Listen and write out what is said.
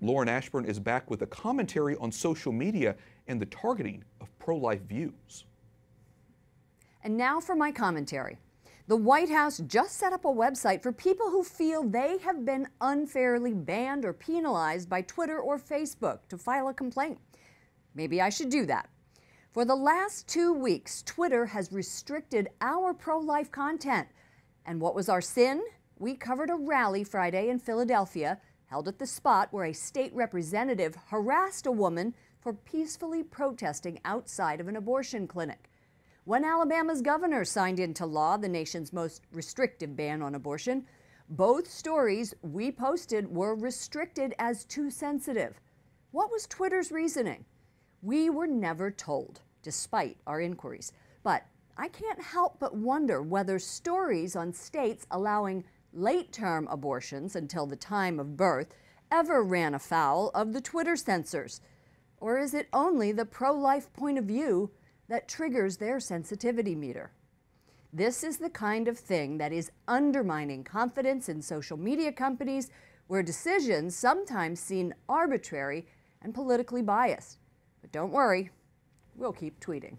Lauren Ashburn is back with a commentary on social media and the targeting of pro life views. And now for my commentary. The White House just set up a website for people who feel they have been unfairly banned or penalized by Twitter or Facebook to file a complaint. Maybe I should do that. For the last two weeks, Twitter has restricted our pro life content. And what was our sin? We covered a rally Friday in Philadelphia held at the spot where a state representative harassed a woman for peacefully protesting outside of an abortion clinic. When Alabama's governor signed into law the nation's most restrictive ban on abortion, both stories we posted were restricted as too sensitive. What was Twitter's reasoning? We were never told, despite our inquiries. But I can't help but wonder whether stories on states allowing late term abortions until the time of birth ever ran afoul of the Twitter censors? Or is it only the pro life point of view that triggers their sensitivity meter? This is the kind of thing that is undermining confidence in social media companies where decisions sometimes seem arbitrary and politically biased. But don't worry, we'll keep tweeting.